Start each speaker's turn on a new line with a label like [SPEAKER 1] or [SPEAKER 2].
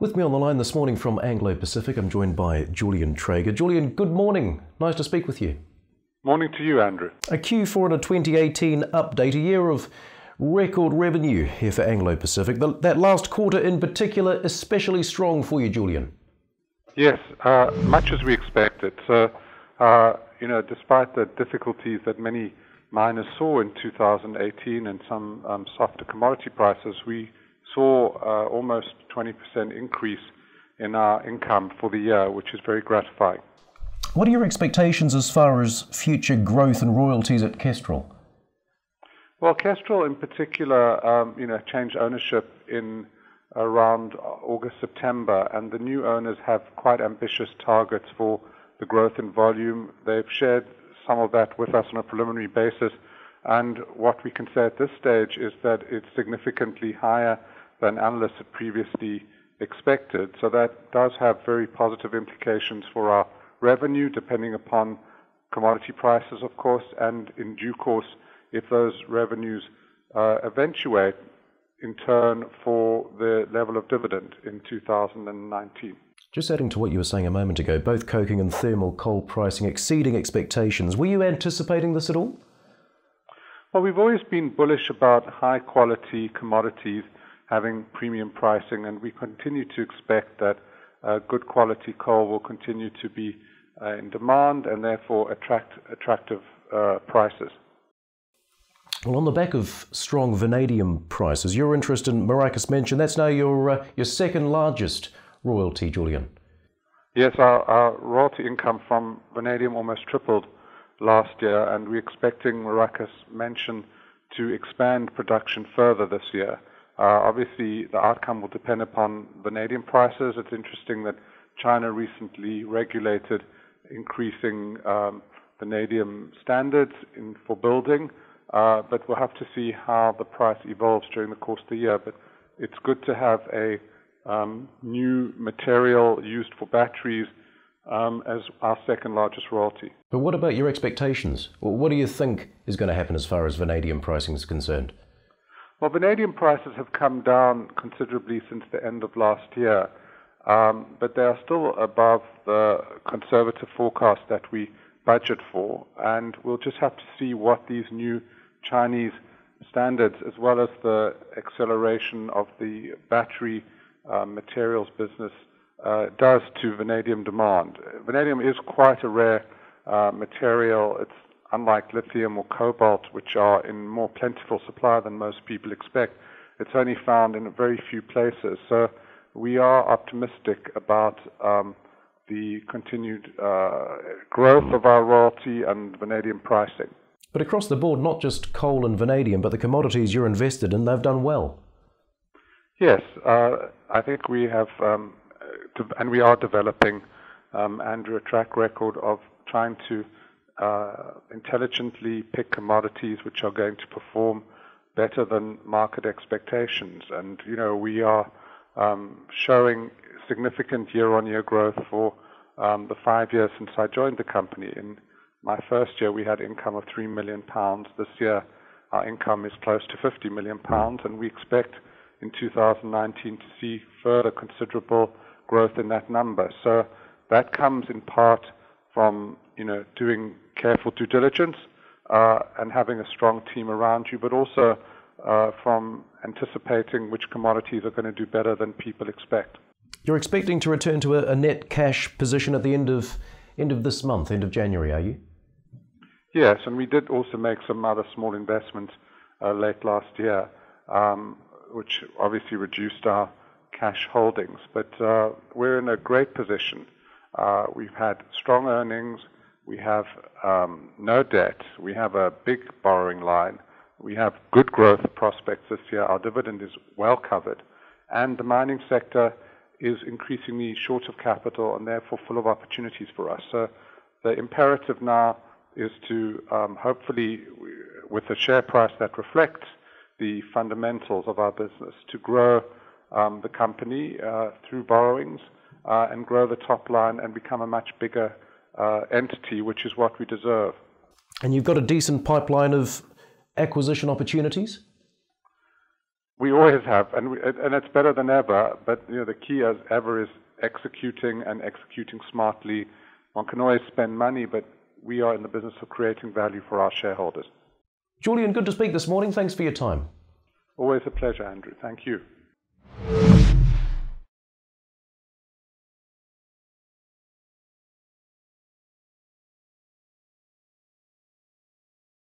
[SPEAKER 1] With me on the line this morning from Anglo Pacific, I'm joined by Julian Treger. Julian, good morning. Nice to speak with you.
[SPEAKER 2] Morning to you, Andrew.
[SPEAKER 1] A Q4 and a 2018 update, a year of record revenue here for Anglo Pacific. The, that last quarter in particular, especially strong for you, Julian.
[SPEAKER 2] Yes, uh, much as we expected. So, uh, you know, despite the difficulties that many miners saw in 2018 and some um, softer commodity prices, we saw uh, almost 20% increase in our income for the year, which is very gratifying.
[SPEAKER 1] What are your expectations as far as future growth and royalties at Kestrel?
[SPEAKER 2] Well, Kestrel in particular, um, you know, changed ownership in around August, September, and the new owners have quite ambitious targets for the growth in volume. They've shared some of that with us on a preliminary basis, and what we can say at this stage is that it's significantly higher than analysts had previously expected. So that does have very positive implications for our revenue, depending upon commodity prices, of course, and in due course, if those revenues uh, eventuate in turn for the level of dividend in 2019.
[SPEAKER 1] Just adding to what you were saying a moment ago, both coking and thermal coal pricing exceeding expectations. Were you anticipating this at all?
[SPEAKER 2] Well, we've always been bullish about high quality commodities having premium pricing, and we continue to expect that uh, good quality coal will continue to be uh, in demand and therefore attract attractive uh, prices.
[SPEAKER 1] Well, on the back of strong vanadium prices, your interest in Maracás Menchen, that's now your, uh, your second largest royalty, Julian.
[SPEAKER 2] Yes, our, our, royalty income from vanadium almost tripled last year, and we're expecting Maracás Menchen to expand production further this year. Uh, obviously, the outcome will depend upon vanadium prices. It's interesting that China recently regulated increasing um, vanadium standards in, for building, uh, but we'll have to see how the price evolves during the course of the year. But it's good to have a um, new material used for batteries um, as our second largest royalty.
[SPEAKER 1] But what about your expectations? What do you think is going to happen as far as vanadium pricing is concerned?
[SPEAKER 2] Well, vanadium prices have come down considerably since the end of last year, um, but they are still above the conservative forecast that we budget for, and we'll just have to see what these new Chinese standards, as well as the acceleration of the battery uh, materials business, uh, does to vanadium demand. Vanadium is quite a rare uh, material. It's unlike lithium or cobalt, which are in more plentiful supply than most people expect, it's only found in very few places. So we are optimistic about um, the continued uh, growth of our royalty and vanadium pricing.
[SPEAKER 1] But across the board, not just coal and vanadium, but the commodities you're invested in, they've done well.
[SPEAKER 2] Yes, uh, I think we have, um, and we are developing, um, Andrew, a track record of trying to intelligently pick commodities which are going to perform better than market expectations. And, you know, we are um, showing significant year-on-year growth for um, the five years since I joined the company. In my first year, we had income of 3 million pounds. This year, our income is close to 50 million pounds, and we expect in 2019 to see further considerable growth in that number. So that comes in part from, you know, doing careful due diligence uh, and having a strong team around you, but also uh, from anticipating which commodities are going to do better than people expect.
[SPEAKER 1] You're expecting to return to a, a net cash position at the end of end of this month, end of January, are you?
[SPEAKER 2] Yes, and we did also make some other small investments uh, late last year, um, which obviously reduced our cash holdings. But uh, we're in a great position. Uh, we've had strong earnings. We have um, no debt. We have a big borrowing line. We have good growth prospects this year. Our dividend is well covered. And the mining sector is increasingly short of capital and therefore full of opportunities for us. So the imperative now is to um, hopefully, with a share price that reflects the fundamentals of our business, to grow um, the company uh, through borrowings uh, and grow the top line and become a much bigger uh, entity, which is what we deserve.
[SPEAKER 1] And you've got a decent pipeline of acquisition opportunities?
[SPEAKER 2] We always have, and we, and it's better than ever. But you know, the key as ever is executing and executing smartly. One can always spend money, but we are in the business of creating value for our shareholders.
[SPEAKER 1] Julian, good to speak this morning. Thanks for your time.
[SPEAKER 2] Always a pleasure, Andrew. Thank you.